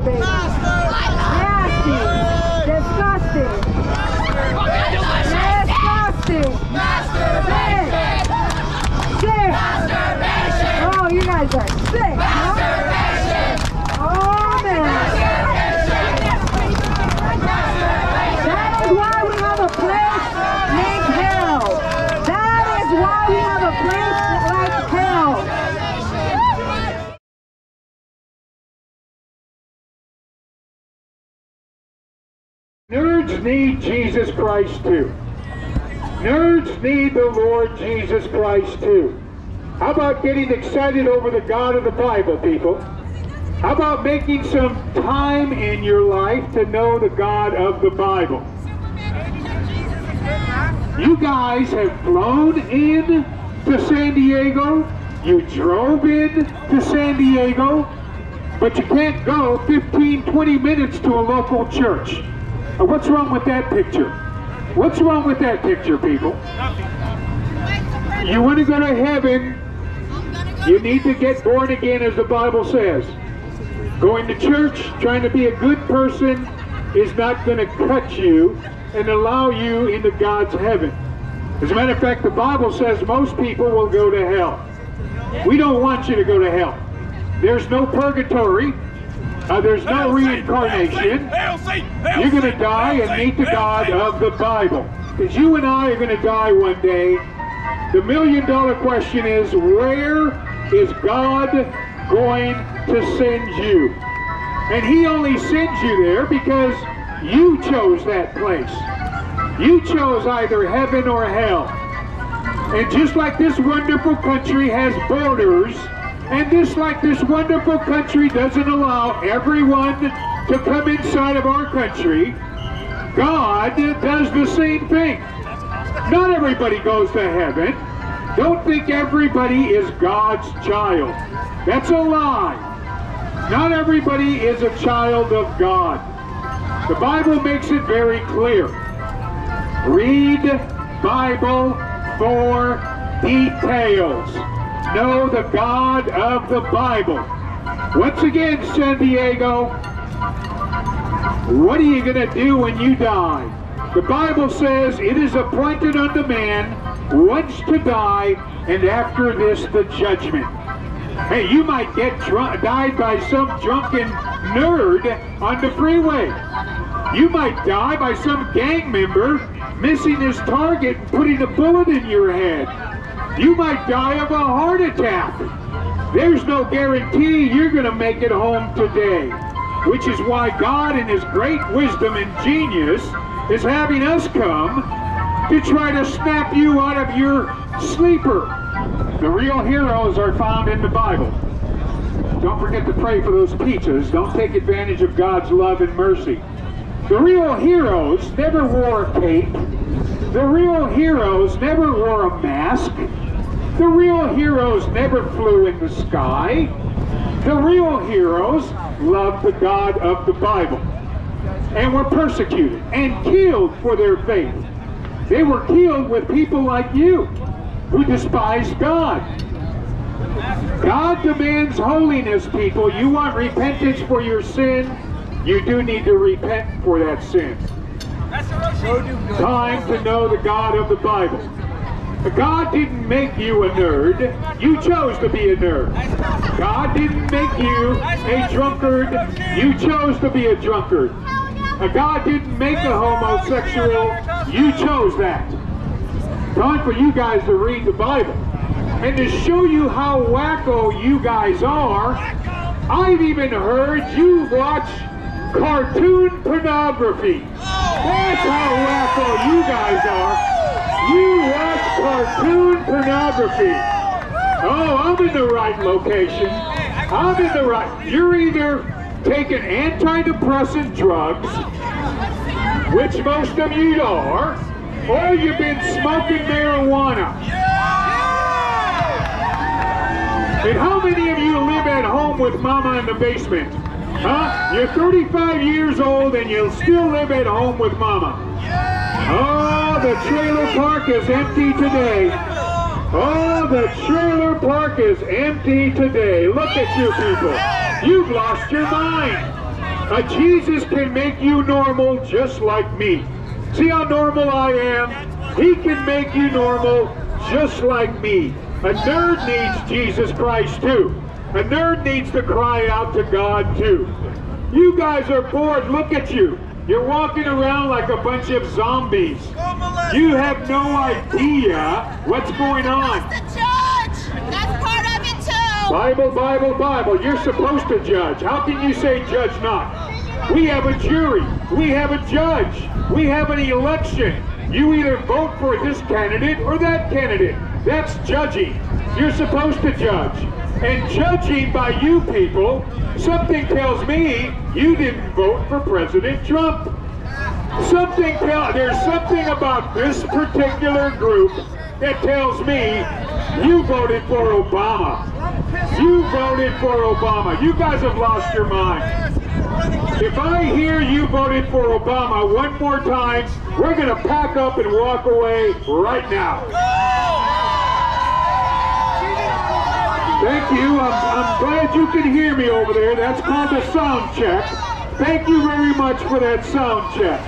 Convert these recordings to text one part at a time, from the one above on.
masturbating. Nasty. Disgusting. Disgusting. Sick. Sick. Oh, you guys are sick, huh? Oh, man. That is why we have a place named hell. That is why we have a place like hell. Nerds need Jesus Christ too. Nerds need the Lord Jesus Christ too. How about getting excited over the God of the Bible, people? How about making some time in your life to know the God of the Bible? You guys have flown in to San Diego. You drove in to San Diego, but you can't go 15, 20 minutes to a local church. What's wrong with that picture? What's wrong with that picture, people? You want to go to heaven, you need to get born again, as the Bible says. Going to church, trying to be a good person, is not going to cut you and allow you into God's heaven. As a matter of fact, the Bible says most people will go to hell. We don't want you to go to hell. There's no purgatory. Uh, there's no reincarnation. You're going to die and meet the God of the Bible. Because you and I are going to die one day. The million dollar question is where is God going to send you? And He only sends you there because you chose that place. You chose either heaven or hell. And just like this wonderful country has borders, and just like this wonderful country doesn't allow everyone to come inside of our country, God does the same thing. Not everybody goes to heaven. Don't think everybody is God's child. That's a lie. Not everybody is a child of God. The Bible makes it very clear. Read Bible for details. Know the God of the Bible. Once again, San Diego, what are you going to do when you die? The Bible says it is appointed unto man once to die, and after this the judgment. Hey, you might get drunk, died by some drunken nerd on the freeway. You might die by some gang member missing his target and putting a bullet in your head. You might die of a heart attack. There's no guarantee you're going to make it home today, which is why God, in His great wisdom and genius, is having us come to try to snap you out of your sleeper. The real heroes are found in the Bible. Don't forget to pray for those pizzas. Don't take advantage of God's love and mercy. The real heroes never wore a cape. The real heroes never wore a mask. The real heroes never flew in the sky. The real heroes loved the God of the Bible and were persecuted and killed for their faith. They were killed with people like you who despise God. God demands holiness, people. You want repentance for your sin? You do need to repent for that sin. Time to know the God of the Bible. God didn't make you a nerd. You chose to be a nerd. God didn't make you a drunkard. You chose to be a drunkard. God didn't make a homosexual. You chose that. Time for you guys to read the Bible. And to show you how wacko you guys are, I've even heard you watch cartoon pornography. That's how wacko you guys are. You watch cartoon pornography. Oh, I'm in the right location. I'm in the right. You're either taking antidepressant drugs, which most of you are, or you've been smoking marijuana. And how many of you live at home with mama in the basement? Huh? You're 35 years old and you still live at home with mama. Oh, the trailer park is empty today. Oh, the trailer park is empty today. Look at you people. You've lost your mind. A Jesus can make you normal just like me. See how normal I am? He can make you normal just like me. A nerd needs Jesus Christ too. A nerd needs to cry out to God too. You guys are bored. Look at you. You're walking around like a bunch of zombies. You have no idea what's going on. That's the judge. That's part of it too. Bible, Bible, Bible. You're supposed to judge. How can you say judge not? We have a jury. We have a judge. We have an election. You either vote for this candidate or that candidate. That's judging. You're supposed to judge. And judging by you people, something tells me you didn't vote for President Trump. Something there's something about this particular group that tells me you voted for Obama. You voted for Obama. You guys have lost your mind. If I hear you voted for Obama one more time, we're going to pack up and walk away right now. Thank you. I'm, I'm glad you can hear me over there. That's called a sound check. Thank you very much for that sound check.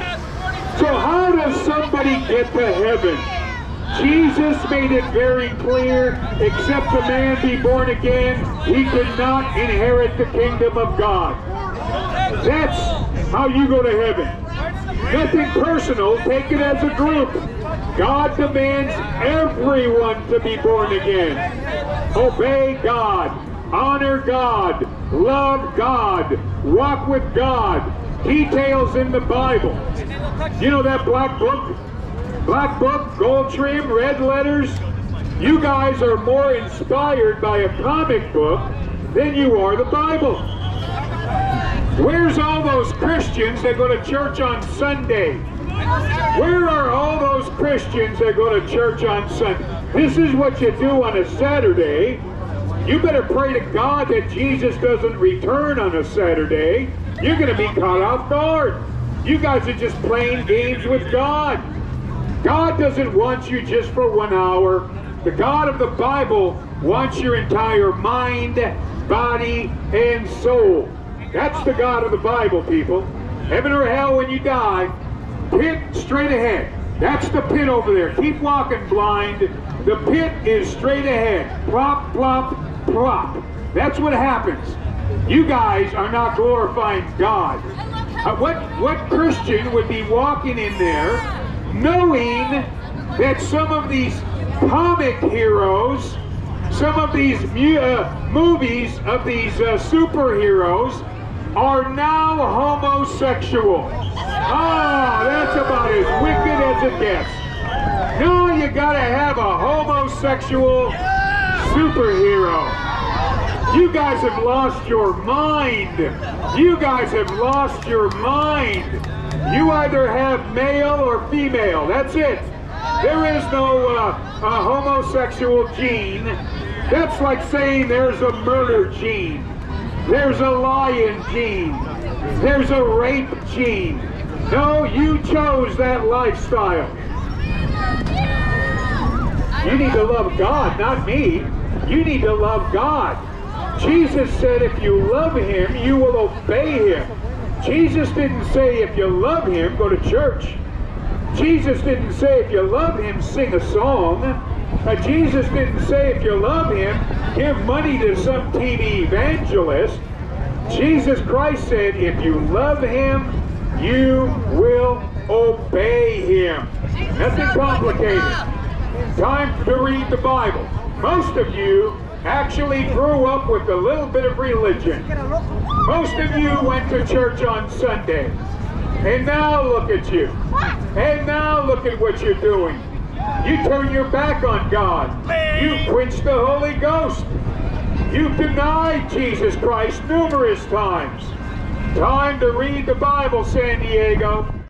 So how does somebody get to heaven? Jesus made it very clear, except a man be born again, he cannot inherit the kingdom of God. That's how you go to heaven. Nothing personal, take it as a group. God demands everyone to be born again. Obey God, honor God, love God, walk with God. Details in the Bible. You know that black book? Black book, gold trim, red letters. You guys are more inspired by a comic book than you are the Bible. Where's all those Christians that go to church on Sunday? Where are all those Christians that go to church on Sunday? This is what you do on a Saturday. You better pray to God that Jesus doesn't return on a Saturday. You're going to be caught off guard. You guys are just playing games with God. God doesn't want you just for one hour. The God of the Bible wants your entire mind, body, and soul. That's the God of the Bible, people. Heaven or hell when you die, pit straight ahead. That's the pit over there. Keep walking blind. The pit is straight ahead. Plop, plop, plop. That's what happens. You guys are not glorifying God. Uh, what, what Christian would be walking in there knowing that some of these comic heroes, some of these uh, movies of these uh, superheroes are now homosexual. Ah, that's about as wicked as it gets. Now you gotta have a homosexual superhero. You guys have lost your mind. You guys have lost your mind. You either have male or female. That's it. There is no uh, a homosexual gene. That's like saying there's a murder gene. There's a lion gene. There's a rape gene. No, you chose that lifestyle. You need to love God, not me. You need to love God. Jesus said if you love him, you will obey him. Jesus didn't say if you love him, go to church. Jesus didn't say if you love him, sing a song. Uh, Jesus didn't say if you love him, give money to some TV evangelist. Jesus Christ said if you love him, you will obey him. Nothing complicated. Time to read the Bible. Most of you actually grew up with a little bit of religion. Most of you went to church on Sunday. And now look at you. And now look at what you're doing. You turn your back on God. You quench the Holy Ghost. You've denied Jesus Christ numerous times. Time to read the Bible, San Diego.